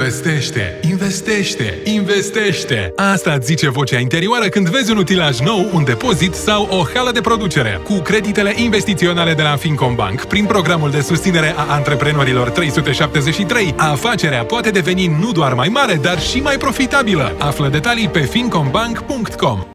Investește, investește, investește! Asta îți zice vocea interioară când vezi un utilaj nou, un depozit sau o hală de producere. Cu creditele investiționale de la Fincombank, prin programul de susținere a antreprenorilor 373, afacerea poate deveni nu doar mai mare, dar și mai profitabilă. Află detalii pe fincombank.com.